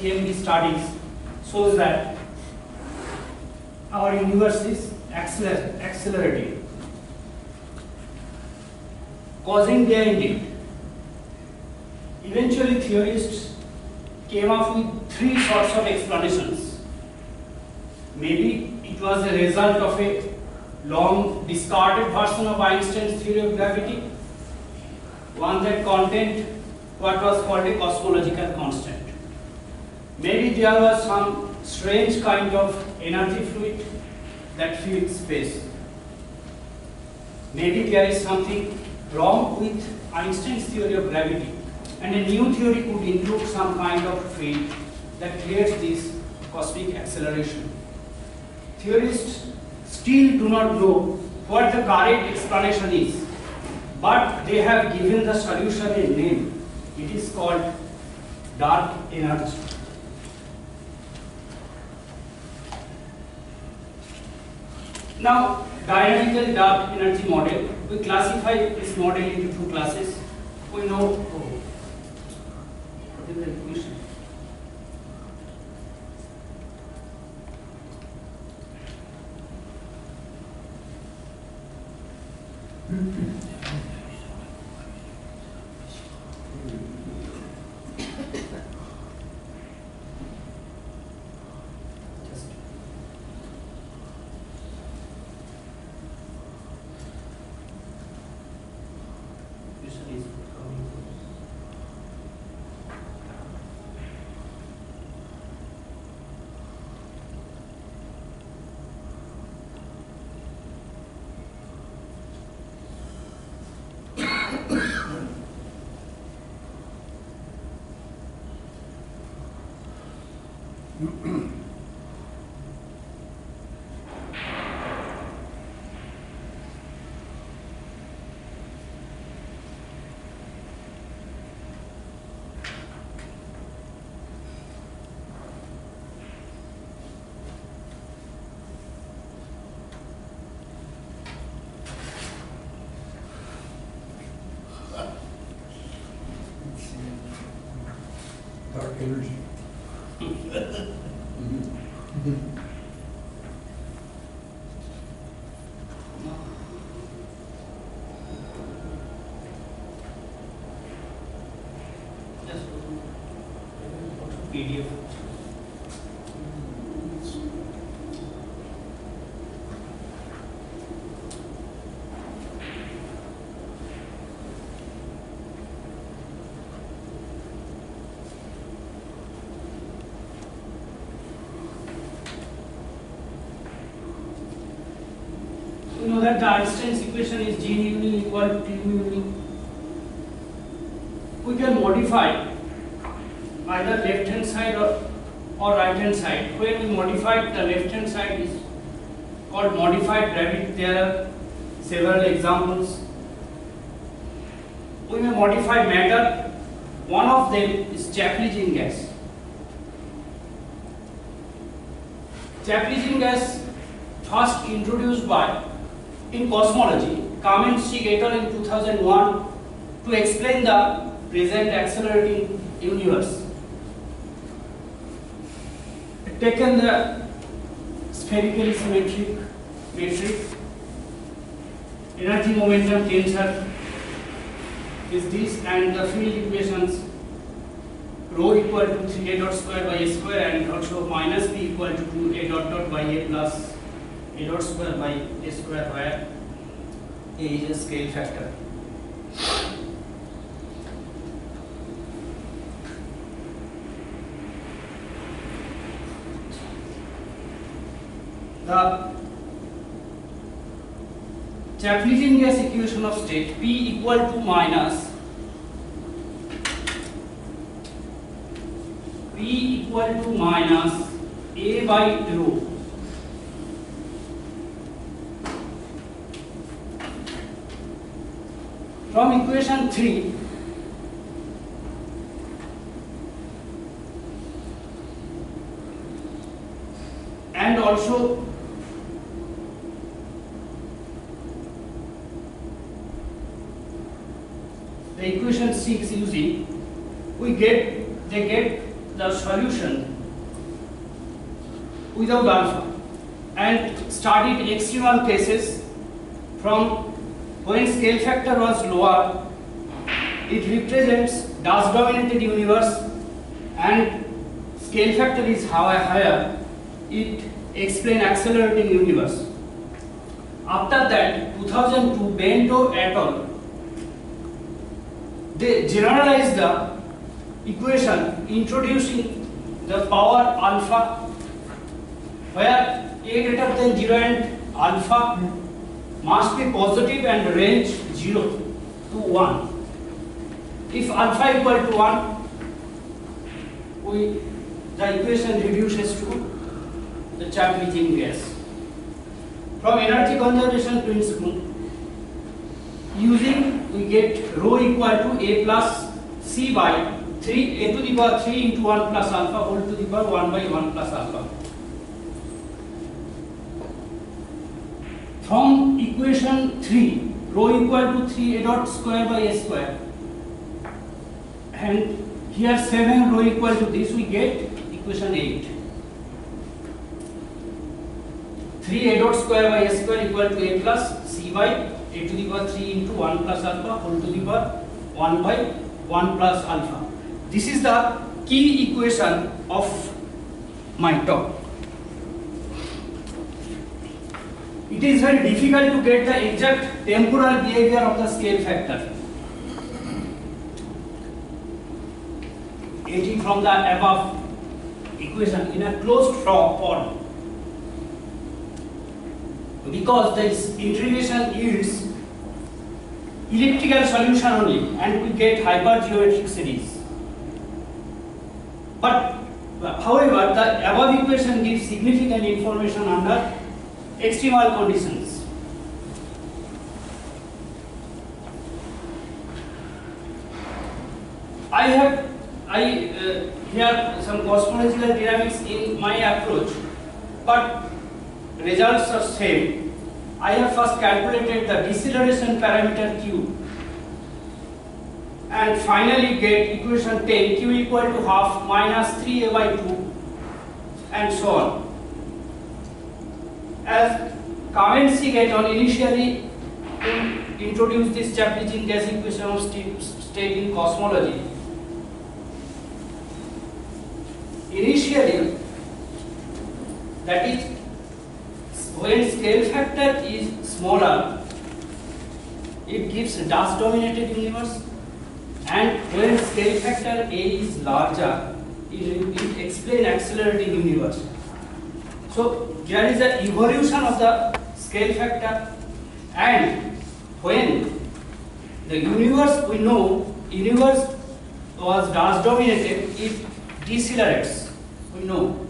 CMB studies shows that our universe is acceler- accelerating, causing their indeed. Eventually, theorists came up with three sorts of explanations. Maybe it was a result of a long discarded version of Einstein's theory of gravity, one that contained what was called a cosmological constant. Maybe there was some strange kind of energy fluid that filled space. Maybe there is something wrong with Einstein's theory of gravity and a new theory could include some kind of field that creates this cosmic acceleration. Theorists still do not know what the correct explanation is, but they have given the solution a name. It is called dark energy. Now, dynamical dark energy model, we classify this model into two classes. We know, oh, what Einstein's equation is G nu equal to T nu. We can modify either left hand side or, or right hand side. When we modify the left hand side is called modified gravity. There are several examples. We may modify matter. One of them is Chaplygin gas. Chaplygin gas first introduced by in cosmology, et al. in 2001 to explain the present accelerating universe. Taken the spherically symmetric metric energy momentum tensor is this and the field equations rho equal to 3 a dot square by a square and also minus b equal to 2 a dot dot by a plus dot square by a square where a is a scale factor. The Chaplygin gas equation of state P equal to minus P equal to minus A by rho. From equation 3, and also the equation 6 using we get they get the solution without alpha. And studied extremal cases from when scale factor was lower it represents dust dominated universe and scale factor is higher it explain accelerating universe. After that 2002 Bento et al they generalize the equation introducing the power alpha where a greater than 0 and alpha must be positive and range 0 to 1. If alpha equal to 1, we, the equation reduces to the Chaplygin gas. From energy conservation principle, using we get rho equal to a plus c by 3 a to the power 3 into 1 plus alpha whole to the power 1 by 1 plus alpha. From equation 3, rho equal to 3 a dot square by a square and here 7 rho equal to this we get equation 8. 3 a dot square by a square equal to a plus c by a to the power 3 into 1 plus alpha whole to the power 1 by 1 plus alpha. This is the key equation of my talk. It is very difficult to get the exact temporal behavior of the scale factor. Getting from the above equation in a closed form because this integration yields elliptical solution only and we get hypergeometric series. But however, the above equation gives significant information under extremal conditions. I have I uh, here some cosmological dynamics in my approach, but results are same. I have first calculated the deceleration parameter q and finally get equation 10 q equal to half minus 3a by 2 and so on. As Kamenshchik et al. initially introduced this Chaplygin gas equation of state in cosmology. Initially, that is when scale factor is smaller, it gives a dust dominated universe and when scale factor A is larger, it, it explains accelerating universe. So there is an evolution of the scale factor and when the universe we know universe was dust dominated it decelerates we know.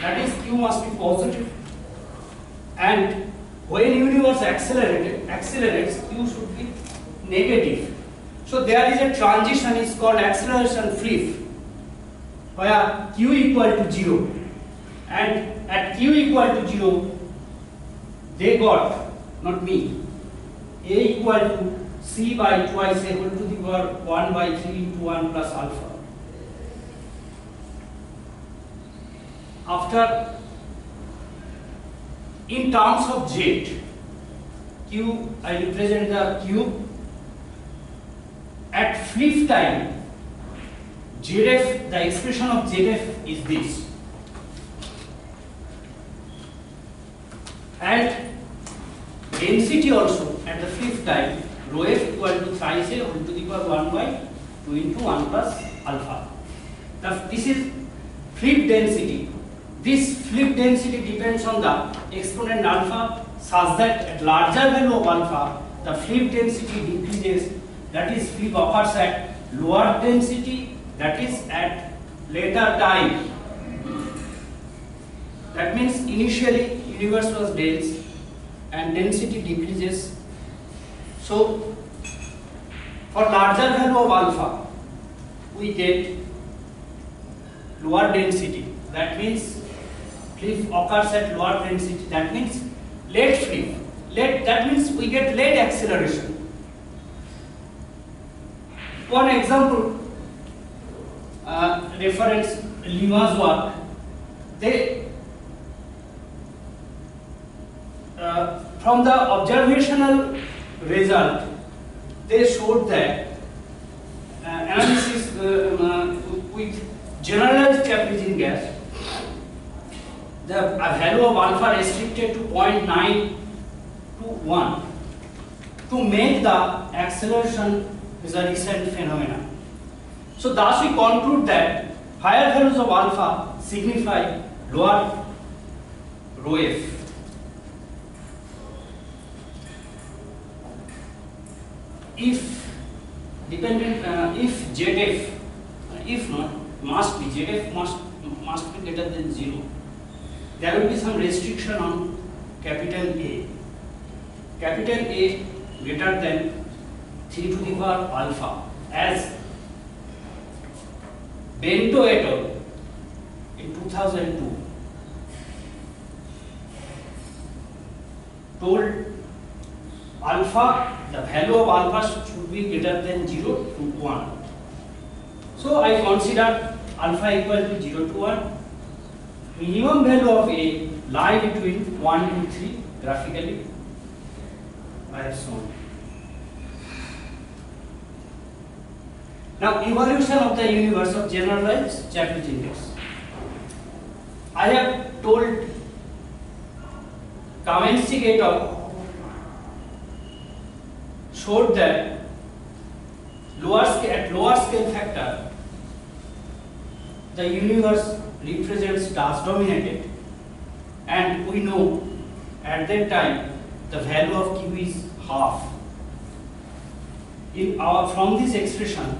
That is q must be positive. And when universe accelerated accelerates q should be negative. So there is a transition is called acceleration flip where q equal to 0 and at q equal to 0 they got not me a equal to c by twice a whole to the power 1 by 3 into 1 plus alpha after in terms of jet q i represent the q. at flip time zf the expression of zf is this and density also at the flip time rho f equal to thrice a whole to the power 1 by 2 into 1 plus alpha. The, this is flip density. This flip density depends on the exponent alpha such that at larger value of alpha the flip density decreases that is flip occurs at lower density that is at later time. That means initially universe was dense and density decreases. So for larger value of alpha, we get lower density. That means flip occurs at lower density. That means late flip. Late, that means we get late acceleration. One example, uh, reference Lima's work, they uh, from the observational result, they showed that uh, analysis uh, uh with generalized Chaplygin gas, the value of alpha restricted to 0.9 to 1 to make the acceleration is a recent phenomenon. So thus we conclude that higher values of alpha signify lower rho f. If dependent, uh, if ZF, if not, must be, ZF must, must be greater than 0. There will be some restriction on capital A. Capital A greater than 3 to the power alpha as Bento et al. in 2002 told alpha, the value of alpha should be greater than 0 to 1. So I consider alpha equal to 0 to 1. Minimum value of A lie between 1 and 3 graphically. I have shown. Now, evolution of the universe of generalized Chaplygin gas. I have told Kamenshchik et al. Showed that lower scale, at lower scale factor, the universe represents dust dominated and we know at that time the value of Q is half. In our, from this expression,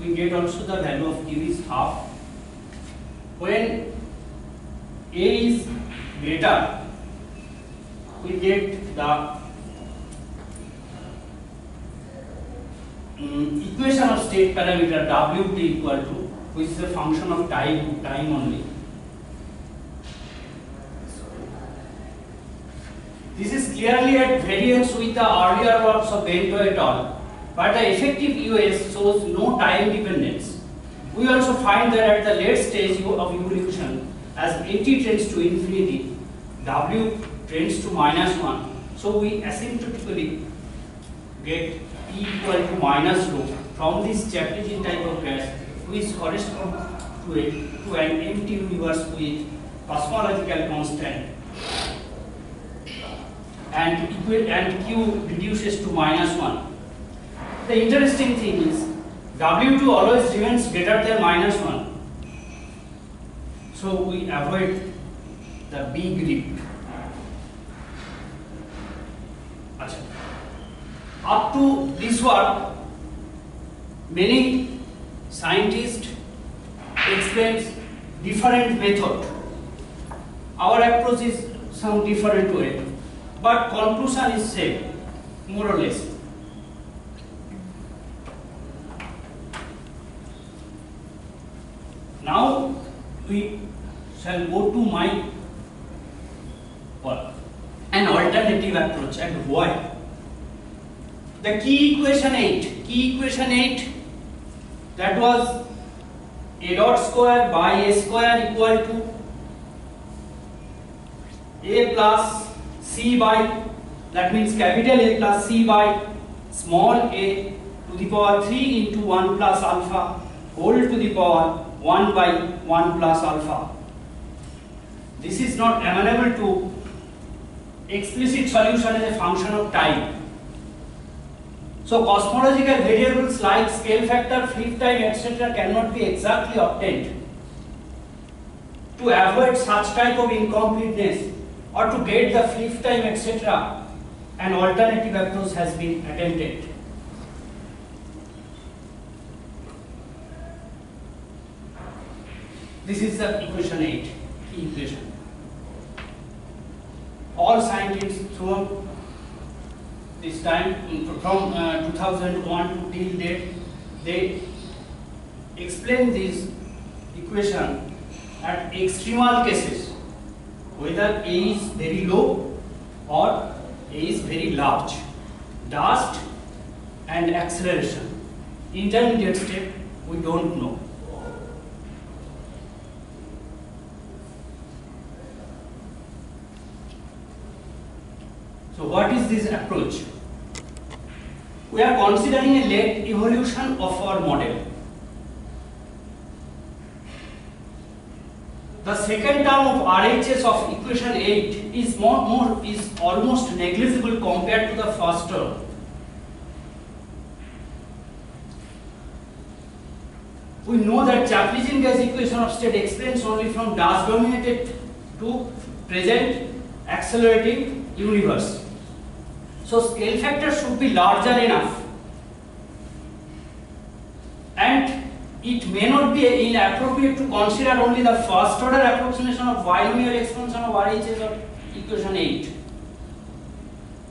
we get also the value of q is half. When a is greater, we get the um, equation of state parameter wt equal to which is a function of time time only. This is clearly at variance with the earlier works of Bento et al but the effective US shows no time dependence. We also find that at the late stage of evolution, as at tends to infinity, W tends to minus 1. So we asymptotically get Equal to minus rho from this Chaplygin type of gas which corresponds to, a, to an empty universe with cosmological constant and, and Q reduces to minus 1 the interesting thing is W2 always remains greater than minus 1. So we avoid the big rip. Up to this work, many scientists explain different method. Our approach is some different way, but conclusion is same, more or less. Now we shall go to my work, an alternative approach and why. The key equation 8, key equation 8 that was a dot square by a square equal to a plus c by that means capital A plus c by small a to the power 3 into 1 plus alpha whole to the power 1 by 1 plus alpha. This is not amenable to explicit solution as a function of time. So cosmological variables like scale factor, flip time, etc. cannot be exactly obtained. To avoid such type of incompleteness or to get the flip time, etc., an alternative approach has been attempted. This is the equation 8, key equation. All scientists throughout this time, from uh, 2001 till date, they explain this equation at extremal cases, whether A is very low or A is very large. Dust and acceleration. Intermediate step, we don't know. Is this approach? We are considering a late evolution of our model. The second term of RHS of equation 8 is more, more is almost negligible compared to the first term. We know that Chaplygin gas equation of state explains only from dust dominated to present accelerating universe. So scale factor should be larger enough and it may not be inappropriate to consider only the first order approximation of binomial expansion of RHS of equation 8.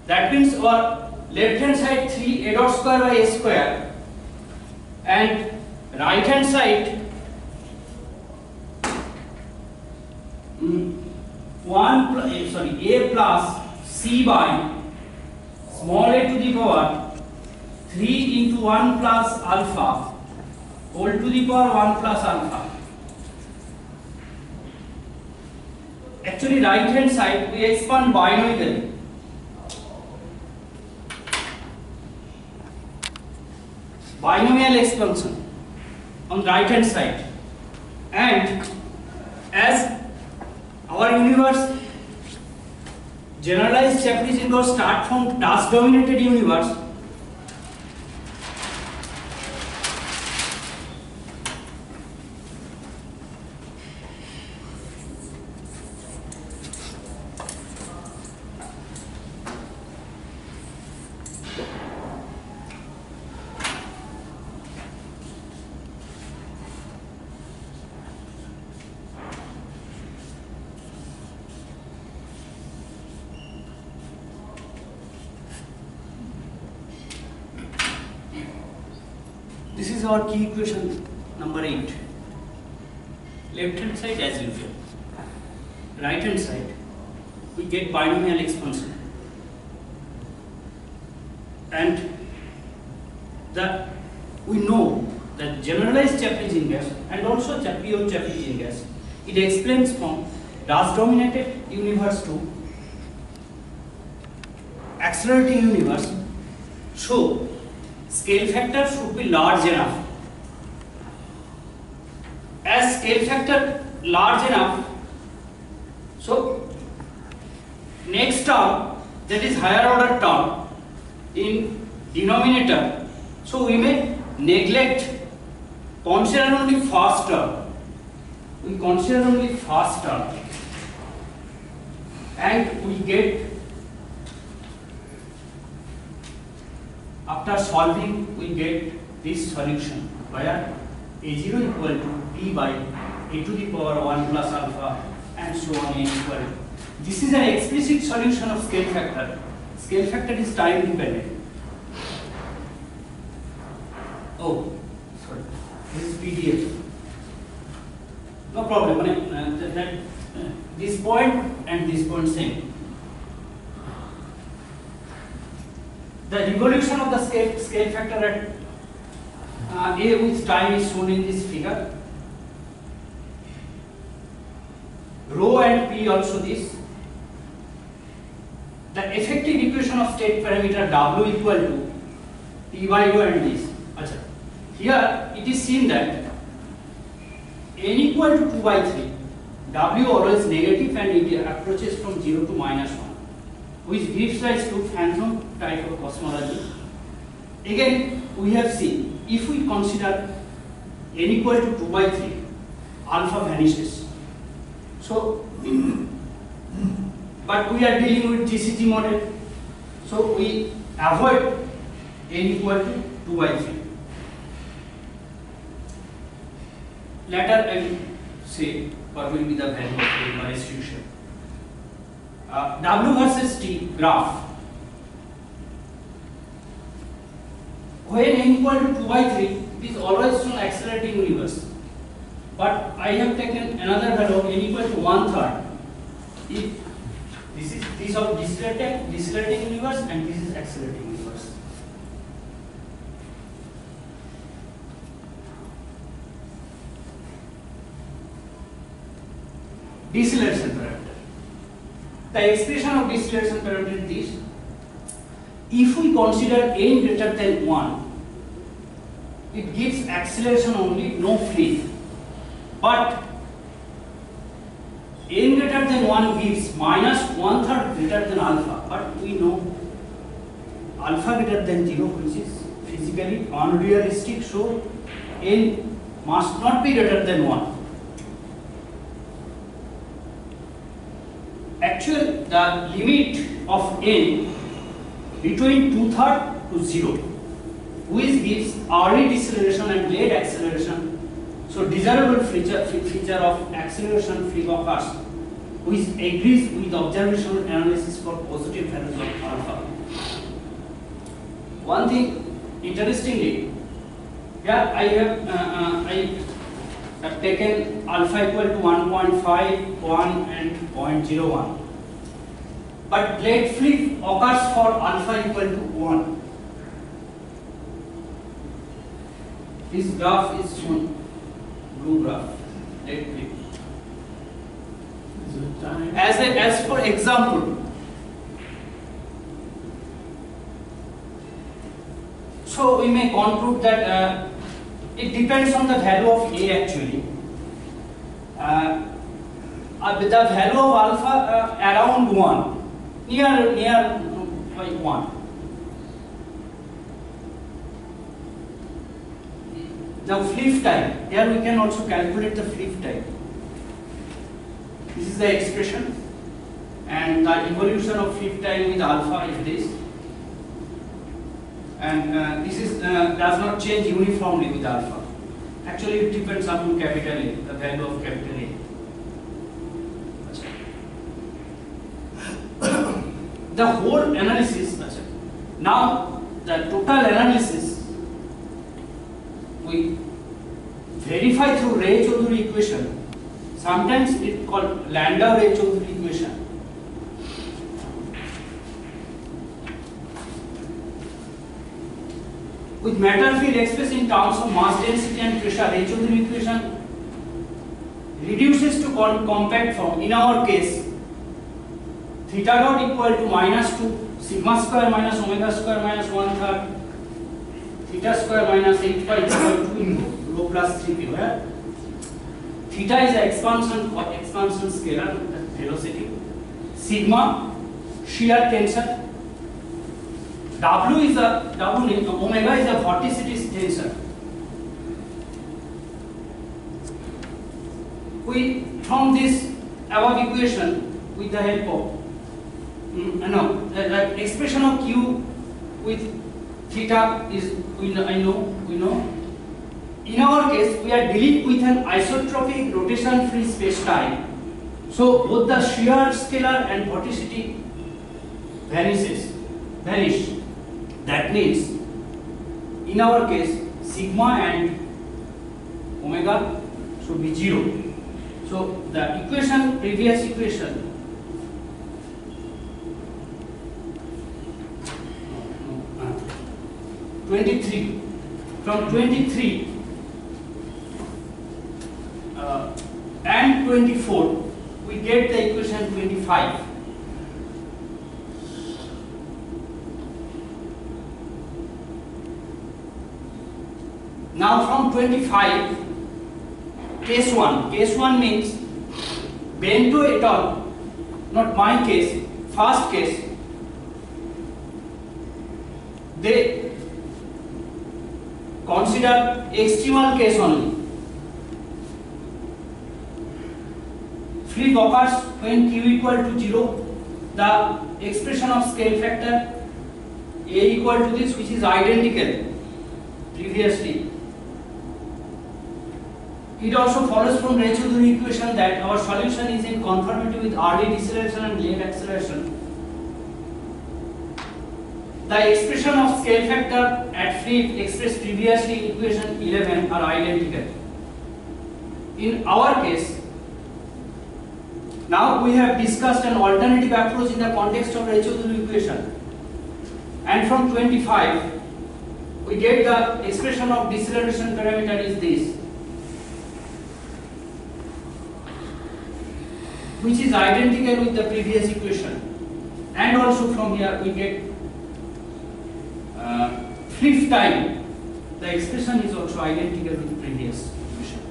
That means our left hand side 3 a dot square by a square and right hand side mm, 1 plus, eh, sorry a plus c by small a to the power 3 into 1 plus alpha whole to the power 1 plus alpha. Actually right hand side we expand binomially. Binomial expansion on right hand side and as our universe generalized Chaplygin goes start from dust dominated universe This is our key equation number 8. Left hand side as usual. Right hand side, we get binomial expansion. And the, we know that generalized Chaplygin gas and also Chaplygin Chaplygin gas, it explains from dust dominated universe to accelerating universe. So, scale factor should be large enough. As scale factor large enough, so next term that is higher order term in denominator, so we may neglect, consider only first term. We consider only first term and we get After solving, we get this solution where a0 equal to p by a to the power 1 plus alpha and so on n equal. This is an explicit solution of scale factor. Scale factor is time dependent. Oh, sorry. This is PDF. No problem. Uh, that, that, uh, this point and this point same. The revolution of the scale, scale factor at uh, A which time is shown in this figure. Rho and P also this. The effective equation of state parameter W equal to P by U and this. Achha. Here it is seen that n equal to 2 by 3, W always negative and it approaches from 0 to minus 1 which gives rise to phantom type of cosmology. Again, we have seen if we consider n equal to 2 by 3, alpha vanishes. So, but we are dealing with GCG model, so we avoid n equal to 2 by 3. Later, I will say what will be the value of the restitution. Uh, w versus T graph. When n equal to 2 by 3, it is always shown accelerating universe. But I have taken another value of n equal to one third. If this is this of decelerating, decelerating universe and this is accelerating universe. Deceleration parameter. The expression of deceleration parameter is this. If we consider n greater than 1, it gives acceleration only, no free But n greater than 1 gives minus one third greater than alpha. But we know alpha greater than 0 which is physically unrealistic. So n must not be greater than 1. Actually, the limit of n between two third to 0 which gives early deceleration and late acceleration so desirable feature, feature of acceleration free occurs which agrees with observational analysis for positive values of alpha. One thing interestingly, here I have uh, uh, I have taken alpha equal to 1.5, 1 and 0.01. But late flip occurs for alpha equal to 1. This graph is shown blue graph, late flip. As, a, as for example, so we may conclude that uh, it depends on the value of A actually. Uh, uh, the value of alpha uh, around 1, near, near like 1. Now flip time, here we can also calculate the flip time. This is the expression and the evolution of flip time with alpha is this. And uh, this is uh, does not change uniformly with alpha. Actually, it depends on capital A, the value of capital A. the whole analysis, now the total analysis we verify through Raychaudhuri equation. Sometimes it called Landau-Raychaudhuri equation. With matter field expressed in terms of mass density and pressure, Raychaudhuri equation reduces to compact form. In our case, theta dot equal to minus 2 sigma square minus omega square minus 1 third theta square minus 8 pi equal to into rho plus 3p where theta is the expansion or expansion scalar velocity sigma shear tension w is the w omega is the vorticity tension we from this above equation with the help of mm, Mm, no the, uh, the expression of q with theta is we know, I know we know. In our case we are dealing with an isotropic rotation free space time. So both the shear scalar and vorticity vanishes vanish. That means in our case sigma and omega should be zero. So the equation previous equation 23 from 23 uh, and 24 we get the equation 25 now from 25 case 1 case 1 means Bento et al. Not my case first case. They consider extremal case only. Flip occurs when q equal to 0, the expression of scale factor a equal to this which is identical previously it also follows from Ray-Choudhury equation that our solution is in conformity with early deceleration and late acceleration. The expression of scale factor at flip expressed previously in equation 11 are identical. In our case, now we have discussed an alternative approach in the context of Raychaudhuri equation. And from 25, we get the expression of deceleration parameter is this. which is identical with the previous equation and also from here we get uh, flip time the expression is also identical with the previous equation.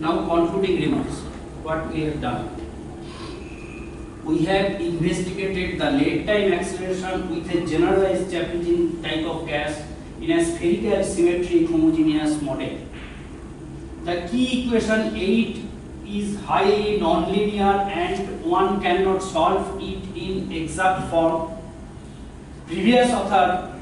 Now concluding remarks what we have done. We have investigated the late time acceleration with a generalized Chaplygin type of gas in a spherical symmetric homogeneous model the key equation 8 is highly nonlinear and one cannot solve it in exact form. Previous author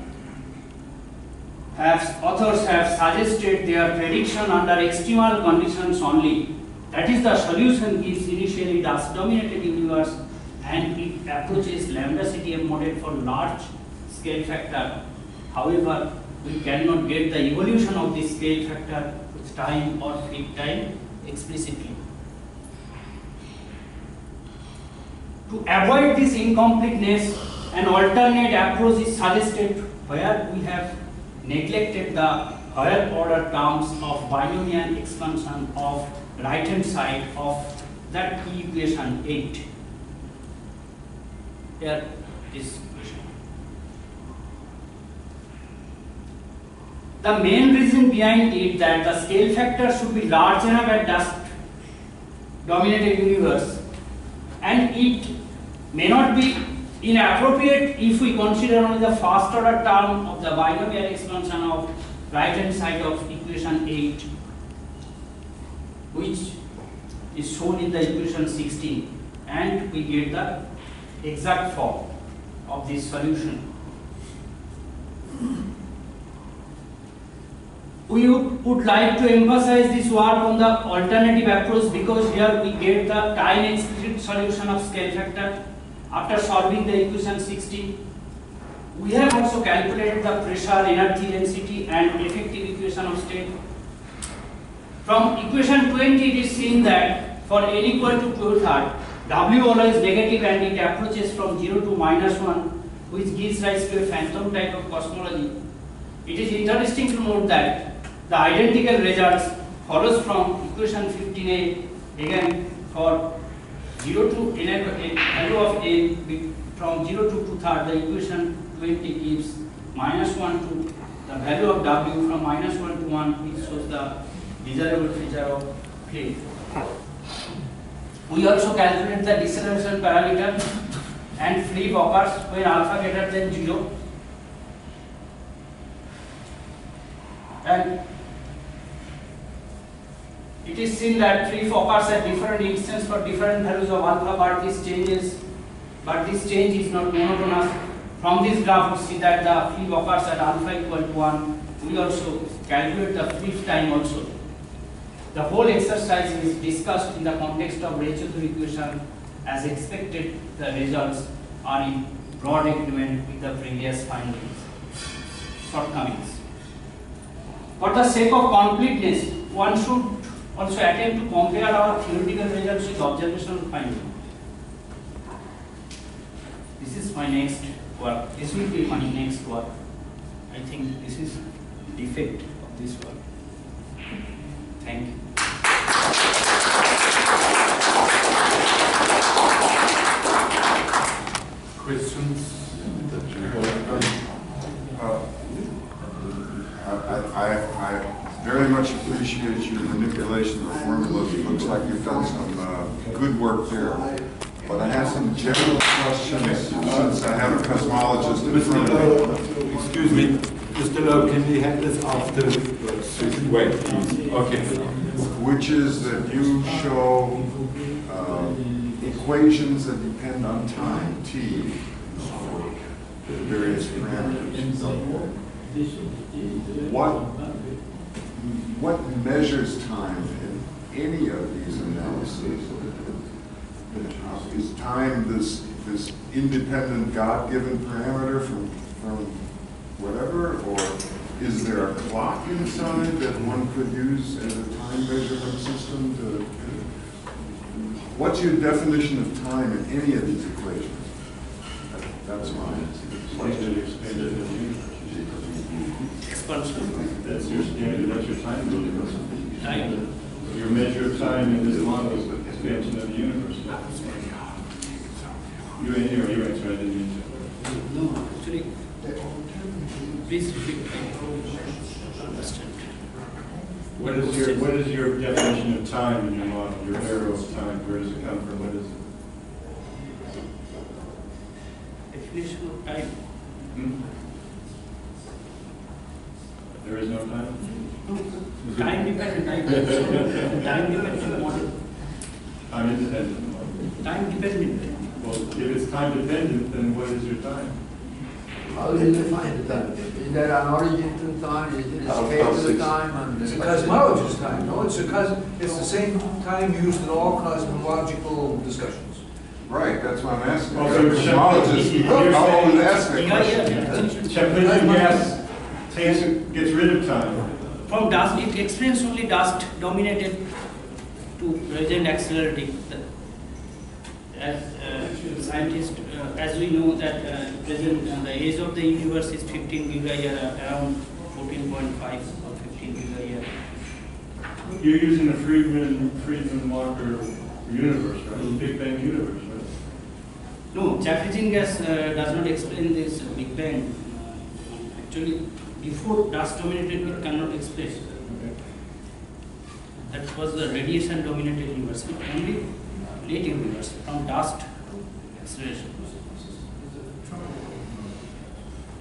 have, authors have suggested their prediction under extremal conditions only. That is the solution gives initially dust dominated universe and it approaches lambda CDM model for large scale factor. However, we cannot get the evolution of this scale factor with time or peak time explicitly. To avoid this incompleteness, an alternate approach is suggested where we have neglected the higher order terms of binomial expansion of right hand side of that equation 8. Here this The main reason behind it that the scale factor should be large enough at dust dominated universe and it may not be inappropriate if we consider only the first order term of the binomial expansion of right hand side of equation 8 which is shown in the equation 16 and we get the exact form of this solution. we would like to emphasize this work on the alternative approach because here we get the time solution of scale factor after solving the equation 16. We have also calculated the pressure, energy density and effective equation of state. From equation 20 it is seen that for n equal to 2 third, W always negative and it approaches from 0 to minus 1 which gives rise to a phantom type of cosmology. It is interesting to note that the identical results follows from equation 15a again for 0 to n eh, value of a from 0 to 2 third the equation 20 gives minus 1 to the value of w from minus 1 to 1 which shows the desirable feature of fluid. We also calculate the deceleration parameter and flip occurs when alpha greater than 0 and is seen that three occurs at different instants for different values of alpha, but this changes, but this change is not monotonous. From this graph, we see that the flip occurs at alpha equal to 1. We also calculate the flip time also. The whole exercise is discussed in the context of Raychaudhuri equation. As expected, the results are in broad agreement with the previous findings. Shortcomings. For the sake of completeness, one should also attempt to compare our theoretical results with observational findings. This is my next work. This will be my next work. I think this is defect of this work. Thank you. Questions that you have? Uh, I, I, I very much appreciate your manipulation of the formulas. It looks like you've done some uh, good work there. But I have some general questions since I have a cosmologist in front of me. Excuse me, Mr. Lowe, can we have this after? Wait, please. Okay. Which is that you show uh, equations that depend on time, t, for the various parameters. what, what measures time in any of these analyses? Uh, is time this, this independent God-given parameter from, from whatever? Or is there a clock inside that one could use as a time measurement system to? What's your definition of time in any of these equations? That's mine. Standard expanded in the universe. Expansion, That's your standard, that's your time limit. time. Your measure of time in this model is the expansion of the universe. You ain't here, you didn't mean to. No, actually, please repeat, I don't understand. What is your, what is your definition of time in your model, your arrow of time, where does it come from, what is it? Definition of time. Hmm? There is no time? Time dependent, time, time dependent model, Time independent. time dependent. Well, if it's time dependent, then what is your time? How do you define the time? Is there an origin to time, is it a How- scale to the time? and It's a the- cosmologist time, no, it's a cos, it's the same time used in all cosmological discussions. Right, that's what I'm asking. Also, you're saying- Cosmologists, you're I'll always saying- ask that question. yeah. Chaplygin gas takes, gets rid of time. From dust, it explains only dust dominated to present accelerating. As uh, scientists, uh, as we know that uh, present, uh, the age of the universe is 15 gigayear, uh, around 14.5 or 15 gigayear. You're using the Friedmann, Friedmann Walker universe, right? The Big Bang universe, right? No, Chaplygin gas uh, does not explain this Big Bang. Actually, before dust dominated, it cannot explain. That was the radiation dominated universe, It only late universe from dust to acceleration.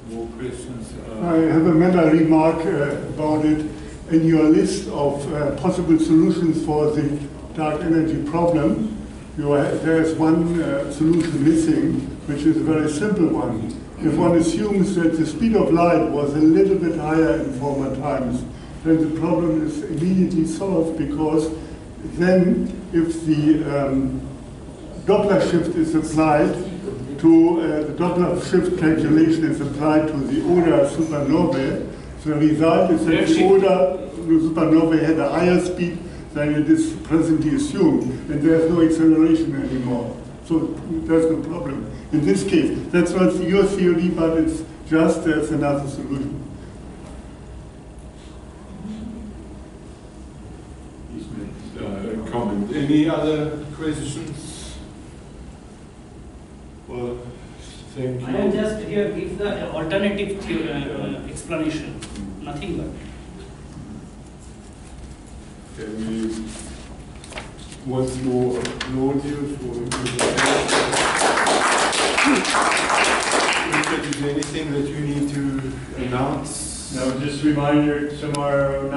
More questions? Uh, I have a meta remark uh, about it. In your list of uh, possible solutions for the dark energy problem, you ha- there's one uh, solution missing, which is a very simple one. If one assumes that the speed of light was a little bit higher in former times, then the problem is immediately solved because then if the um, Doppler shift is applied to, uh, the Doppler shift calculation is applied to the Oda supernovae. The result is that the. Oda supernovae had a higher speed than it is presently assumed, and there's no acceleration anymore. So there's no problem. In this case, that's not your theory, but it's just there's another solution. uh, comment. Any other questions? Well, thank I am you. just here give the alternative theo- uh, uh, explanation, nothing but. Can we more applaud you for your presentation? Is there anything that you need to announce? Now, just a reminder, tomorrow night.